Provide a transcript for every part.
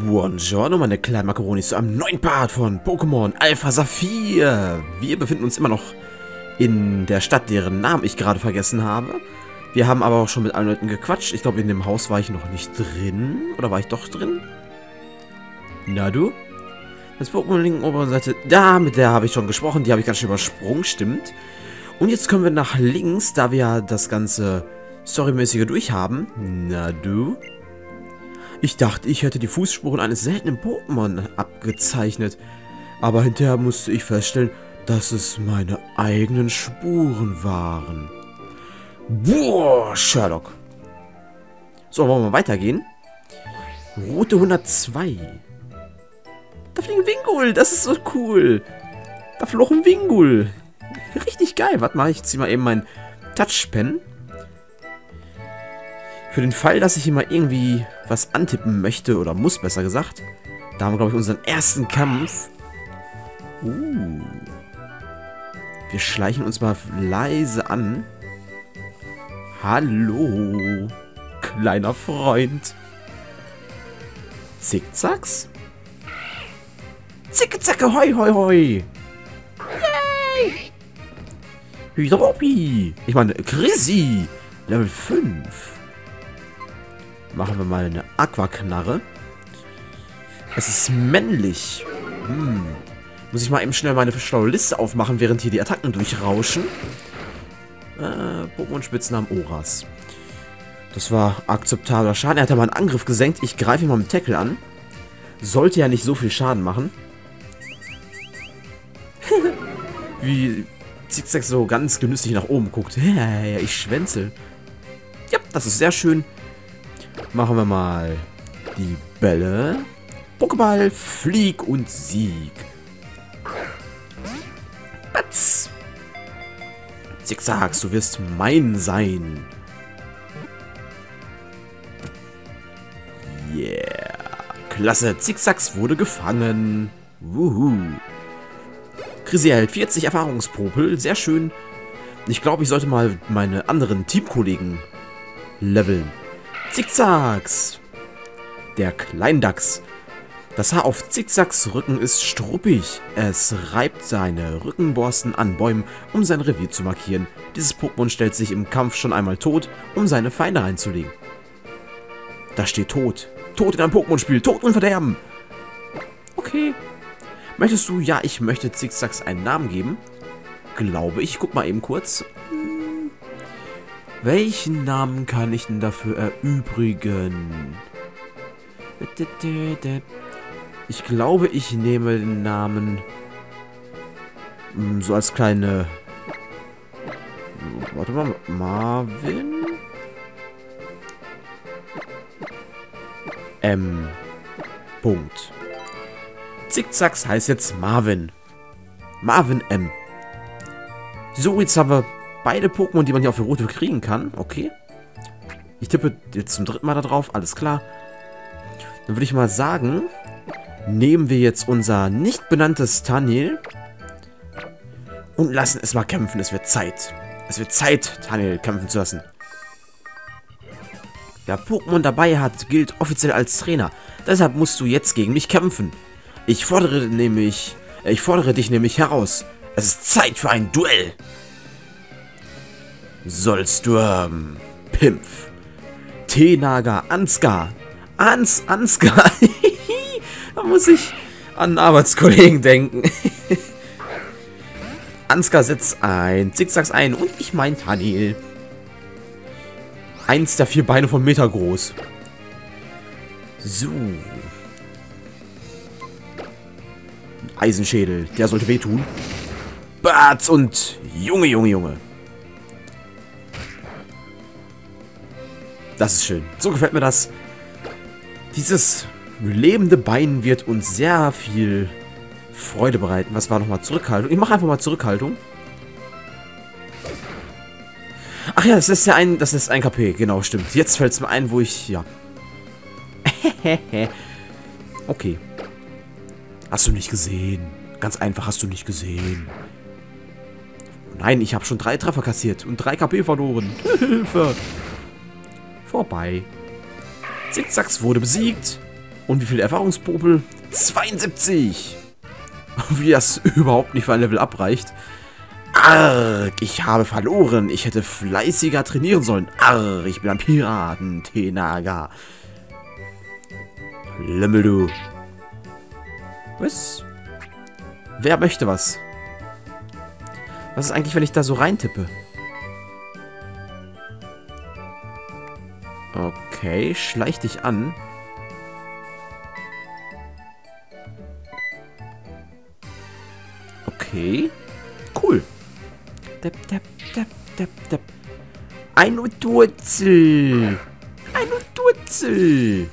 Buongiorno, meine kleinen Makaronis, zu einem neuen Part von Pokémon Alpha Saphir. Wir befinden uns immer noch in der Stadt, deren Namen ich gerade vergessen habe. Wir haben aber auch schon mit allen Leuten gequatscht. Ich glaube, in dem Haus war ich noch nicht drin. Oder war ich doch drin? Na du? Das Pokémon linken oberen Seite. Da, mit der habe ich schon gesprochen. Die habe ich ganz schön übersprungen, stimmt. Und jetzt können wir nach links, da wir ja das ganze Storymäßige durchhaben. Na du? Ich dachte, ich hätte die Fußspuren eines seltenen Pokémon abgezeichnet. Aber hinterher musste ich feststellen, dass es meine eigenen Spuren waren. Boah, Sherlock. So, wollen wir weitergehen? Route 102. Da fliegt ein Wingul, das ist so cool. Da flog ein Wingul. Richtig geil. Warte mal, ich zieh mal eben mein Touchpen. Für den Fall, dass ich mal irgendwie was antippen möchte, oder muss besser gesagt, da haben wir, glaube ich, unseren ersten Kampf. Uh. Wir schleichen uns mal leise an. Hallo, kleiner Freund. Zickzacks? Zicke, hoi, hoi, hoi. Yay! Hydropi. Ich meine, Chrissy. Level 5. Machen wir mal eine Aquaknarre. Es ist männlich. Hm. Muss ich mal eben schnell meine schlaue Liste aufmachen, während hier die Attacken durchrauschen. Äh, Pokémon-Spitznamen Oras. Das war akzeptabler Schaden. Er hat ja mal einen Angriff gesenkt. Ich greife ihn mal mit Tackle an. Sollte ja nicht so viel Schaden machen. Wie Zigzag so ganz genüsslich nach oben guckt. Ich schwänzel. Ja, das ist sehr schön. Machen wir mal die Bälle. Pokéball, Flieg und Sieg. Batz. Zigzags, du wirst mein sein. Yeah. Klasse, Zigzags wurde gefangen. Wuhu. Chrissy erhält 40 Erfahrungspopel. Sehr schön. Ich glaube, ich sollte mal meine anderen Teamkollegen leveln. Zickzacks. Der Kleindachs. Das Haar auf Zickzacks Rücken ist struppig. Es reibt seine Rückenborsten an Bäumen, um sein Revier zu markieren. Dieses Pokémon stellt sich im Kampf schon einmal tot, um seine Feinde reinzulegen. Da steht Tod. Tod in einem Pokémon-Spiel. Tod und Verderben. Okay. Möchtest du? Ja, ich möchte Zickzacks einen Namen geben. Glaube ich. Guck mal eben kurz. Welchen Namen kann ich denn dafür erübrigen? Ich glaube, ich nehme den Namen hm, so als kleine... Warte mal, Marvin? M. Punkt. Zickzacks heißt jetzt Marvin. Marvin M. So, jetzt haben wir beide Pokémon, die man hier auf der Route kriegen kann. Okay. Ich tippe jetzt zum dritten Mal da drauf. Alles klar. Dann würde ich mal sagen, nehmen wir jetzt unser nicht benanntes Tanil und lassen es mal kämpfen. Es wird Zeit. Es wird Zeit, Tanil kämpfen zu lassen. Wer Pokémon dabei hat, gilt offiziell als Trainer. Deshalb musst du jetzt gegen mich kämpfen. Ich fordere nämlich, ich fordere dich nämlich heraus. Es ist Zeit für ein Duell sollst du haben. Pimpf. Tenaga Ansgar. Ans, Ansgar. da muss ich an einen Arbeitskollegen denken. Ansgar setzt ein, Zickzacks ein und ich mein Tanil. Eins der vier Beine von Meter groß. So. Eisenschädel, der sollte wehtun. Batz und Junge, Junge, Junge. Das ist schön. So gefällt mir das. Dieses lebende Bein wird uns sehr viel Freude bereiten. Was war nochmal Zurückhaltung? Ich mache einfach mal Zurückhaltung. Ach ja, das ist ja ein, das ist ein KP. Genau, stimmt. Jetzt fällt es mir ein, wo ich, ja. okay. Hast du nicht gesehen. Ganz einfach, hast du nicht gesehen. Nein, ich habe schon drei Treffer kassiert und drei KP verloren. Hilfe. Vorbei. Zickzacks wurde besiegt. Und wie viele Erfahrungspopel? 72! Wie das überhaupt nicht für ein Level abreicht. Arg, ich habe verloren. Ich hätte fleißiger trainieren sollen. Arg, ich bin ein Piraten, Tenaga. Lümmel, du. Was? Wer möchte was? Was ist eigentlich, wenn ich da so reintippe? Okay, schleich dich an. Okay. Cool. Depp, depp, depp, depp, depp. Eine Wurzel. Eine Wurzel.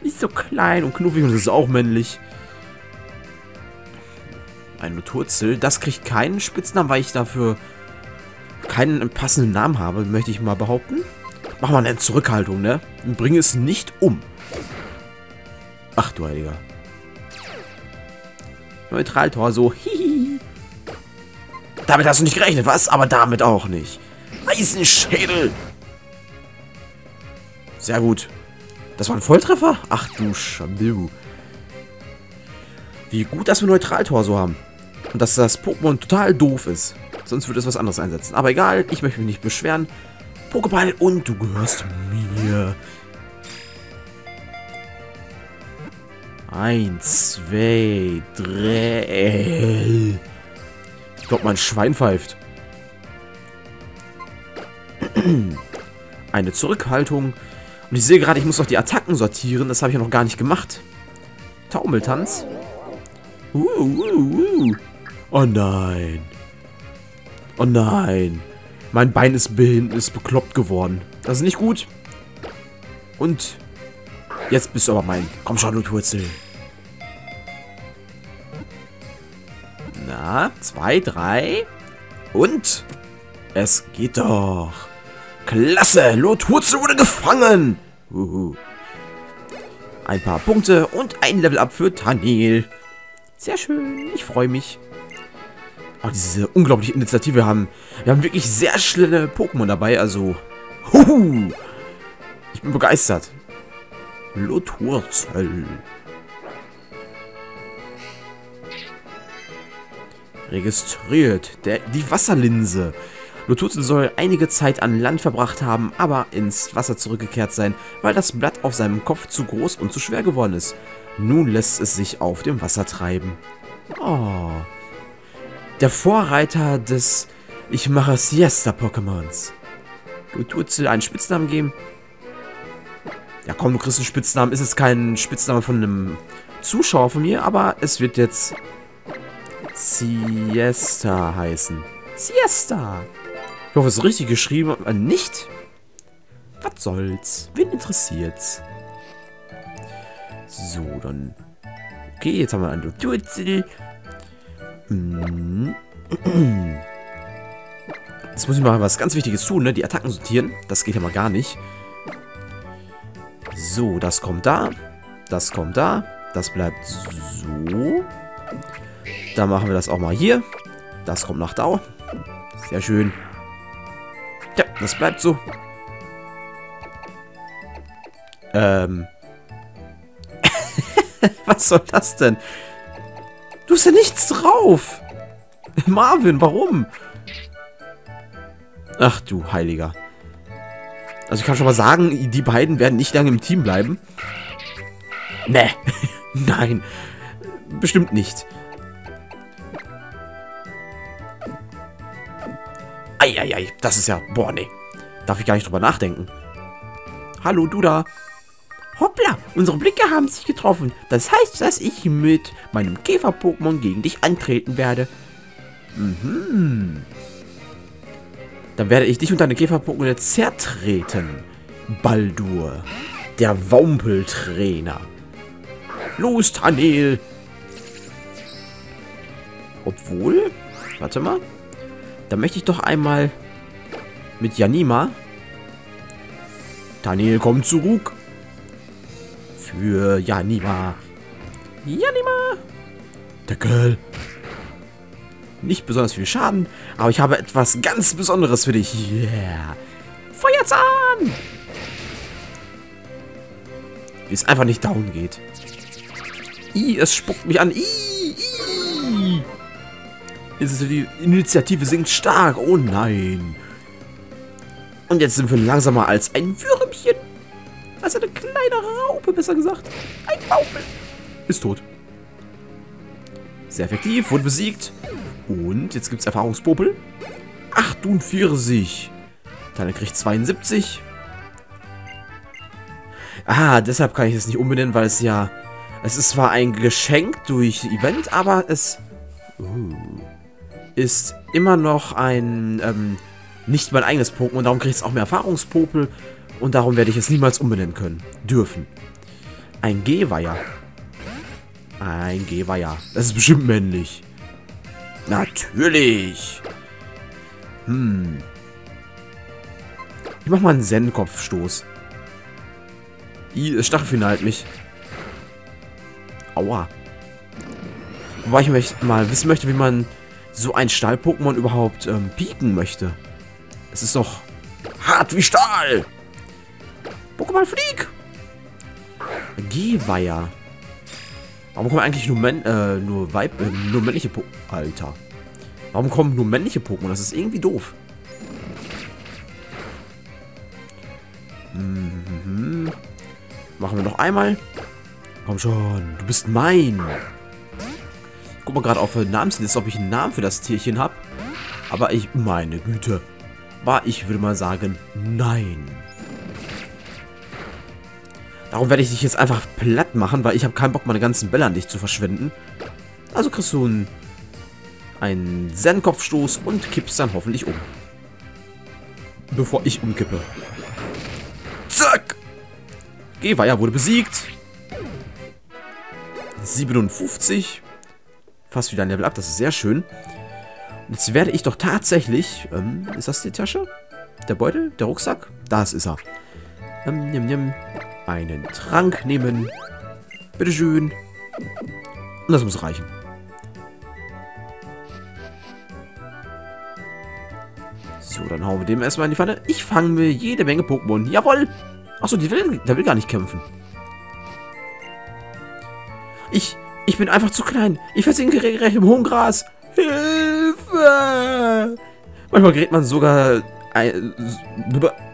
Nicht so klein und knuffig und das ist auch männlich. Eine Turzel. Das kriegt keinen Spitznamen, weil ich dafür keinen passenden Namen habe, möchte ich mal behaupten. Mach mal eine Zurückhaltung, ne? Und bring es nicht um. Ach du Heiliger. Neutraltor, so. Hihi. Damit hast du nicht gerechnet, was? Aber damit auch nicht. Eisenschädel. Sehr gut. Das war ein Volltreffer? Ach du Schabibu. Wie gut, dass wir Neutraltor so haben. Und dass das Pokémon total doof ist. Sonst würde es was anderes einsetzen. Aber egal, ich möchte mich nicht beschweren. Pokéball und du gehörst mir. Eins, zwei, drei. Ich glaube, mein Schwein pfeift. Eine Zurückhaltung. Und ich sehe gerade, ich muss noch die Attacken sortieren. Das habe ich ja noch gar nicht gemacht. Taumeltanz. Uh, uh, uh. Oh nein. Oh nein. Mein Bein ist ist bekloppt geworden. Das ist nicht gut. Und jetzt bist du aber mein. Komm schon, du Wurzel. Na, zwei, drei. Und es geht doch. Klasse, Lotwurzel wurde gefangen. Uhu. Ein paar Punkte und ein Level Up für Tanil. Sehr schön, ich freue mich. Oh, diese unglaubliche Initiative wir haben. Wir haben wirklich sehr schnelle Pokémon dabei, also. Huhu! Ich bin begeistert. Lotwurzel. Registriert. Der, die Wasserlinse. Lotwurzel soll einige Zeit an Land verbracht haben, aber ins Wasser zurückgekehrt sein, weil das Blatt auf seinem Kopf zu groß und zu schwer geworden ist. Nun lässt es sich auf dem Wasser treiben. Oh der Vorreiter des Ich mache Siesta-Pokémons. Tutzel einen Spitznamen geben? Ja komm, du kriegst einen Spitznamen. Ist jetzt kein Spitzname von einem Zuschauer von mir, aber es wird jetzt Siesta heißen. Siesta! Ich hoffe, es ist richtig geschrieben. Nicht? Was soll's? Wen interessiert's? So, dann... Okay, jetzt haben wir einen Tutzel. Mhm. Jetzt muss ich mal was ganz Wichtiges tun, ne? Die Attacken sortieren. Das geht ja mal gar nicht. So, das kommt da. Das kommt da. Das bleibt so. Dann machen wir das auch mal hier. Das kommt nach da. Sehr schön. Ja, das bleibt so. Ähm. was soll das denn? Du hast ja nichts drauf. Marvin, warum? Ach du Heiliger. Also ich kann schon mal sagen, die beiden werden nicht lange im Team bleiben. Nee. Nein. Bestimmt nicht. Eieiei, das ist ja... Boah, nee. Darf ich gar nicht drüber nachdenken. Hallo, du da. Hoppla, unsere Blicke haben sich getroffen. Das heißt, dass ich mit meinem Käfer-Pokémon gegen dich antreten werde. Mhm. Dann werde ich dich und deine Käfer-Pokémon zertreten. Baldur, der Wampeltrainer. Los, Tanel! Obwohl, warte mal. Da möchte ich doch einmal mit Janima. Tanel, komm zurück für Janima. Janima! Deckel. Nicht besonders viel Schaden, aber ich habe etwas ganz Besonderes für dich. Yeah. Feuerzahn! Wie es einfach nicht down geht. I, es spuckt mich an. I, I. Die Initiative sinkt stark. Oh nein. Und jetzt sind wir langsamer als ein Würmchen. Als eine kleine Raupe, besser gesagt. Ein Raupe. Ist tot. Sehr effektiv, wurde besiegt. Und jetzt gibt es Erfahrungspopel. 48. Dann kriegt 72. Ah, deshalb kann ich es nicht umbenennen, weil es ja... Es ist zwar ein Geschenk durch Event, aber es... Uh, ist immer noch ein... Ähm, nicht mein eigenes Pokémon. Darum kriegt es auch mehr Erfahrungspopel. Und darum werde ich es niemals umbenennen können. Dürfen. Ein Geweiher. Ein Geweiher. Das ist bestimmt männlich. Natürlich. Hm. Ich mach mal einen Zen-Kopfstoß. Das Stachelfinal halt mich. Aua. Wobei ich mal wissen möchte, wie man so ein Stahl-Pokémon überhaupt ähm, pieken möchte. Es ist doch hart wie Stahl. Pokémon Flieg. Gehweiher. Warum kommen eigentlich nur, Män äh, nur, Weib äh, nur männliche Pokémon? Alter. Warum kommen nur männliche Pokémon? Das ist irgendwie doof. Mhm. Machen wir noch einmal. Komm schon, du bist mein. guck mal gerade auf Namensliste, ob ich einen Namen für das Tierchen habe. Aber ich, meine Güte. War ich würde mal sagen, nein. Darum werde ich dich jetzt einfach platt machen, weil ich habe keinen Bock, meine ganzen Bälle an dich zu verschwenden. Also kriegst du einen, Zen-Kopfstoß und kippst dann hoffentlich um. Bevor ich umkippe. Zack! Geweiher wurde besiegt. 57. Fast wieder ein Level up, das ist sehr schön. Und jetzt werde ich doch tatsächlich... Ähm, ist das die Tasche? Der Beutel? Der Rucksack? Das ist er. Ähm, nimm, nimm einen Trank nehmen. Bitteschön. Und das muss reichen. So, dann hauen wir dem erstmal in die Pfanne. Ich fange mir jede Menge Pokémon. Jawoll! Achso, die will, der will gar nicht kämpfen. Ich, ich bin einfach zu klein. Ich versinke regelrecht im hohen Gras. Hilfe! Manchmal gerät man sogar ein,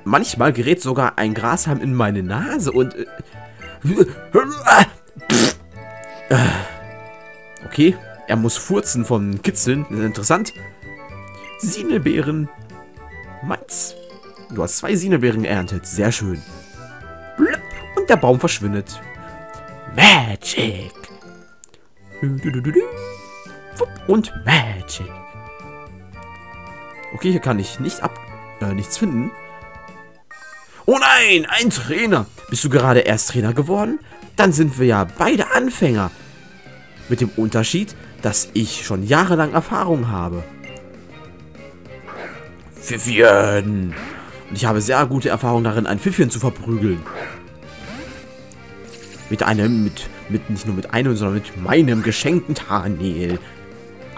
manchmal gerät sogar ein Grashalm in meine Nase und... Äh, okay, er muss furzen von Kitzeln. Das ist interessant. Sinelbeeren. Meins. Du hast zwei Sinelbeeren geerntet. Sehr schön. Und der Baum verschwindet. Magic. Und Magic. Okay, hier kann ich nicht ab äh, nichts finden. Oh nein, ein Trainer. Bist du gerade erst Trainer geworden? Dann sind wir ja beide Anfänger. Mit dem Unterschied, dass ich schon jahrelang Erfahrung habe. Pfiffchen. Und ich habe sehr gute Erfahrung darin, ein Pfiffchen zu verprügeln. Mit einem, mit, mit, nicht nur mit einem, sondern mit meinem geschenkten Tarnel.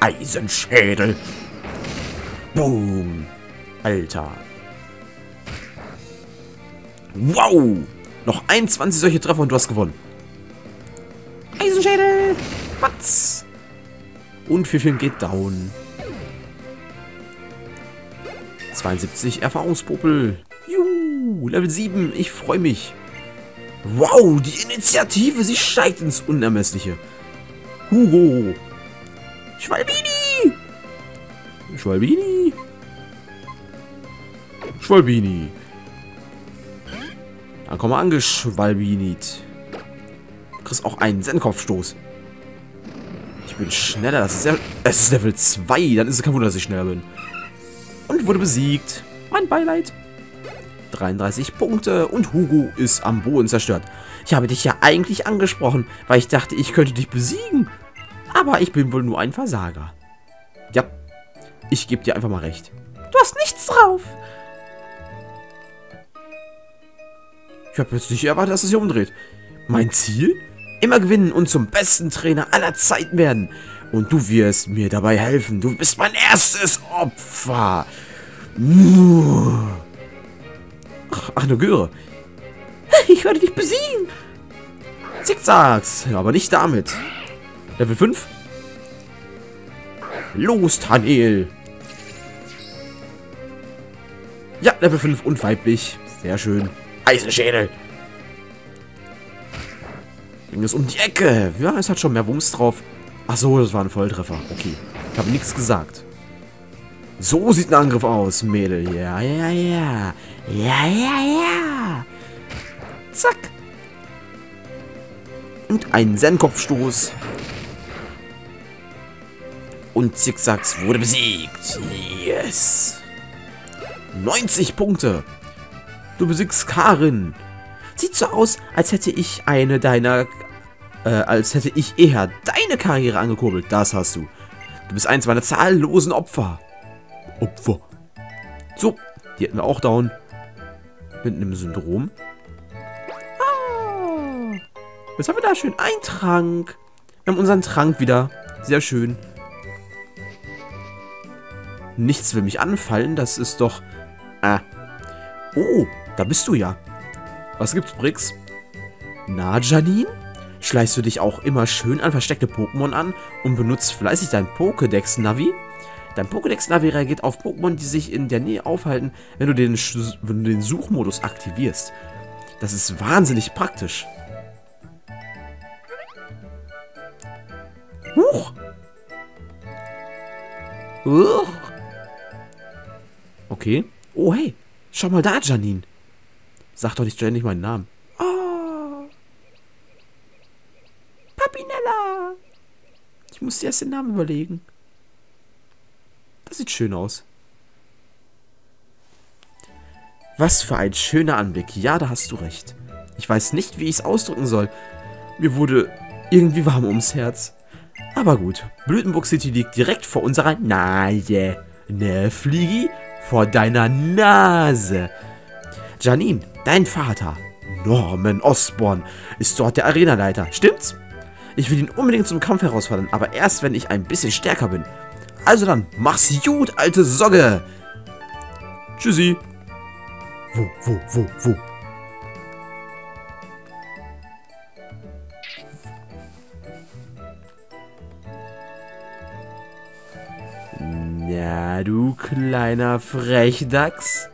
Eisenschädel. Boom. Alter. Wow! Noch 21 solche Treffer und du hast gewonnen. Eisenschädel! Batz! Und Pfiffchen geht down. 72 Erfahrungspopel. Juhu, Level 7. Ich freue mich. Wow, die Initiative, sie steigt ins Unermessliche. Hugo. Schwalbini. Schwalbini. Schwalbini. Dann komm mal angeschwalbinit. Du kriegst auch einen Sennkopfstoß. Ich bin schneller. Das ist, das ist Level 2. Dann ist es kein Wunder, dass ich schneller bin. Und wurde besiegt. Mein Beileid. 33 Punkte und Hugo ist am Boden zerstört. Ich habe dich ja eigentlich angesprochen, weil ich dachte, ich könnte dich besiegen. Aber ich bin wohl nur ein Versager. Ja, ich gebe dir einfach mal recht. Du hast nichts drauf. Ich habe jetzt nicht erwartet, dass es sich umdreht. Mein Ziel? Immer gewinnen und zum besten Trainer aller Zeiten werden. Und du wirst mir dabei helfen. Du bist mein erstes Opfer. Ach, ach eine Göre. Ich werde dich besiegen. Zickzacks. Aber nicht damit. Level 5. Los, Tanel. Ja, Level 5 und weiblich. Sehr schön. Eisenschädel. Ging es um die Ecke. Ja, es hat schon mehr Wumms drauf. Ach so, das war ein Volltreffer. Okay. Ich habe nichts gesagt. So sieht ein Angriff aus, Mädel. Ja, ja, ja. Ja, ja, ja. Zack. Und ein Zen-Kopfstoß. Und Zickzacks wurde besiegt. Yes. 90 Punkte. Du besiegst Karin. Sieht so aus, als hätte ich eine deiner... Äh, als hätte ich eher deine Karriere angekurbelt. Das hast du. Du bist eins meiner zahllosen Opfer. Opfer. So, die hätten wir auch down. Mit einem Syndrom. Ah, was haben wir da schön? Ein Trank. Wir haben unseren Trank wieder. Sehr schön. Nichts will mich anfallen. Das ist doch... Ah. Oh, da bist du ja. Was gibt's, Brix? Na, Janine? Schleichst du dich auch immer schön an versteckte Pokémon an und benutzt fleißig dein Pokédex-Navi? Dein Pokédex-Navi reagiert auf Pokémon, die sich in der Nähe aufhalten, wenn du, den, wenn du den Suchmodus aktivierst. Das ist wahnsinnig praktisch. Huch! Huch! Okay. Oh, hey. Schau mal da, Janine. Sag doch nicht ständig meinen Namen. Oh. Papinella. Ich muss dir erst den Namen überlegen. Das sieht schön aus. Was für ein schöner Anblick. Ja, da hast du recht. Ich weiß nicht, wie ich es ausdrücken soll. Mir wurde irgendwie warm ums Herz. Aber gut, Blütenburg City liegt direkt vor unserer Nase. Ne, Fliegi? Vor deiner Nase. Janine, dein Vater, Norman Osborn, ist dort der Arenaleiter. Stimmt's? Ich will ihn unbedingt zum Kampf herausfordern, aber erst, wenn ich ein bisschen stärker bin. Also dann, mach's gut, alte Sogge. Tschüssi. Wo, wo, wo, wo? Na, du kleiner Frechdachs.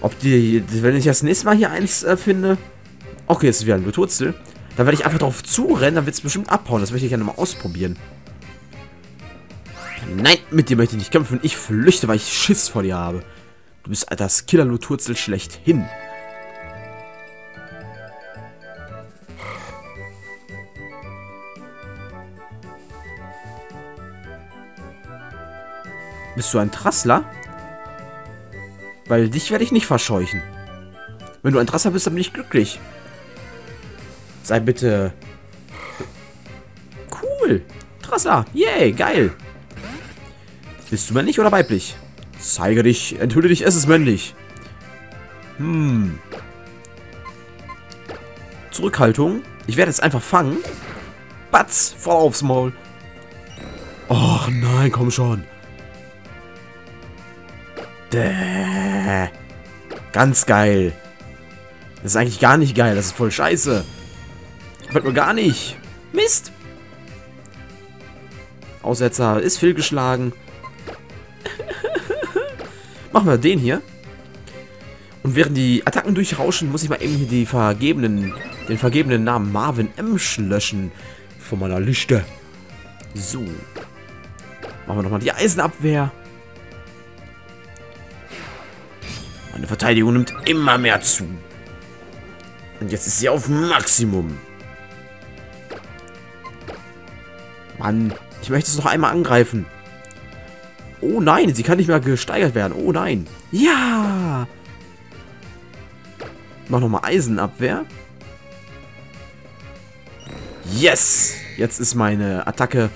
Ob die, wenn ich das nächste Mal hier eins äh, finde. Okay, jetzt ist wieder ein Beturzel. Dann werde ich einfach drauf zurennen, dann wird es bestimmt abhauen. Das möchte ich gerne mal ausprobieren. Nein, mit dir möchte ich nicht kämpfen. Ich flüchte, weil ich Schiss vor dir habe. Du bist das Killer-Luturzel schlechthin. Bist du ein Trassler? Weil dich werde ich nicht verscheuchen. Wenn du ein Trassler bist, dann bin ich glücklich. Sei bitte... Cool. Trasser. Yay, geil. Bist du männlich oder weiblich? Zeige dich, enthülle dich, es ist männlich. Hm. Zurückhaltung. Ich werde jetzt einfach fangen. Batz, voll aufs Maul. Och nein, komm schon. Däh. Ganz geil. Das ist eigentlich gar nicht geil, das ist voll scheiße. Gefällt mir gar nicht. Mist. Aussetzer ist fehlgeschlagen. Machen wir den hier. Und während die Attacken durchrauschen, muss ich mal eben hier die vergebenen, den vergebenen Namen Marvin M. löschen. Von meiner Liste. So. Machen wir nochmal die Eisenabwehr. Meine Verteidigung nimmt immer mehr zu. Und jetzt ist sie auf Maximum. Mann, ich möchte es noch einmal angreifen. Oh nein, sie kann nicht mehr gesteigert werden. Oh nein. Ja! Mach nochmal Eisenabwehr. Yes! Jetzt ist meine Attacke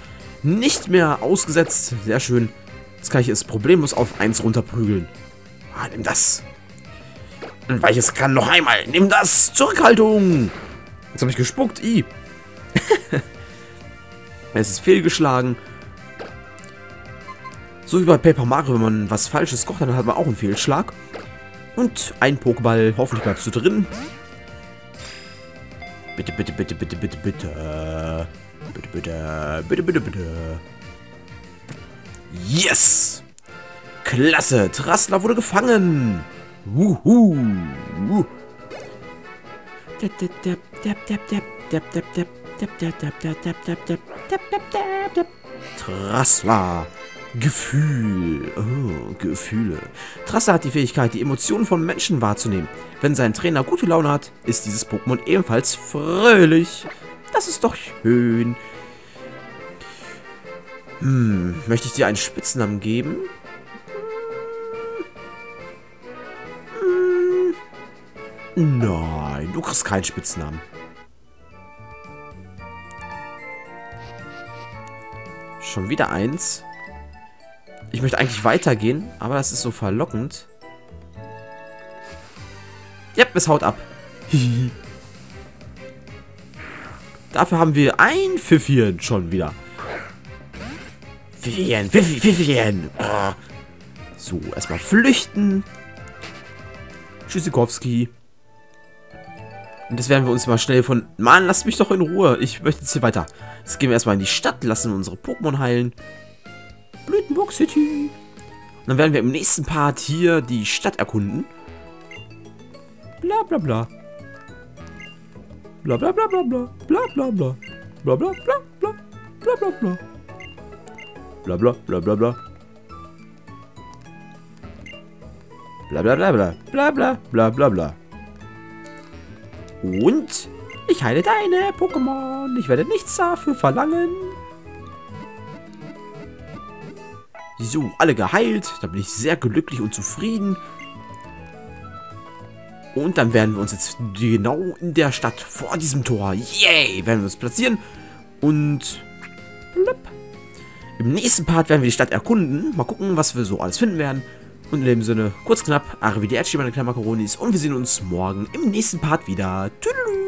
nicht mehr ausgesetzt. Sehr schön. Jetzt kann ich es problemlos auf 1 runterprügeln. Ah, nimm das. Und welches kann noch einmal. Nimm das. Zurückhaltung. Jetzt habe ich gespuckt. I. Es ist fehlgeschlagen. So wie bei Paper Mario, wenn man was Falsches kocht, dann hat man auch einen Fehlschlag. Und ein Pokéball, hoffentlich bleibst du drin. Bitte, bitte, bitte, bitte, bitte, bitte. Bitte, bitte, bitte, bitte, bitte. Yes! Klasse! Trassler wurde gefangen! Wuhu! Trassler! Gefühl. Oh, Gefühle. Trassler hat die Fähigkeit, die Emotionen von Menschen wahrzunehmen. Wenn sein Trainer gute Laune hat, ist dieses Pokémon ebenfalls fröhlich. Das ist doch schön. Hm, möchte ich dir einen Spitznamen geben? Nein, du kriegst keinen Spitznamen. Schon wieder eins. Ich möchte eigentlich weitergehen, aber das ist so verlockend. Ja, es haut ab. Dafür haben wir ein Pfiffchen schon wieder. Pfiffchen, Pfiffchen. Oh. So, erstmal flüchten. Tschüssikowski. Und das werden wir uns mal schnell von... Mann, lasst mich doch in Ruhe. Ich möchte jetzt hier weiter. Jetzt gehen wir erstmal in die Stadt, lassen unsere Pokémon heilen. Blütenburg City. Und dann werden wir im nächsten Part hier die Stadt erkunden. Bla bla bla. Bla bla bla bla bla. Bla bla bla. Bla bla bla bla. Bla bla bla. Bla bla bla bla bla. Bla bla bla bla. Bla bla bla bla bla. Und ich heile deine Pokémon. Ich werde nichts dafür verlangen. So, alle geheilt. Da bin ich sehr glücklich und zufrieden. Und dann werden wir uns jetzt genau in der Stadt vor diesem Tor, yay, werden wir uns platzieren. Und blub. im nächsten Part werden wir die Stadt erkunden. Mal gucken, was wir so alles finden werden. Und in dem Sinne, kurz knapp, Arrivederci, meine kleinen Makaronis. Und wir sehen uns morgen im nächsten Part wieder. Tüdelü.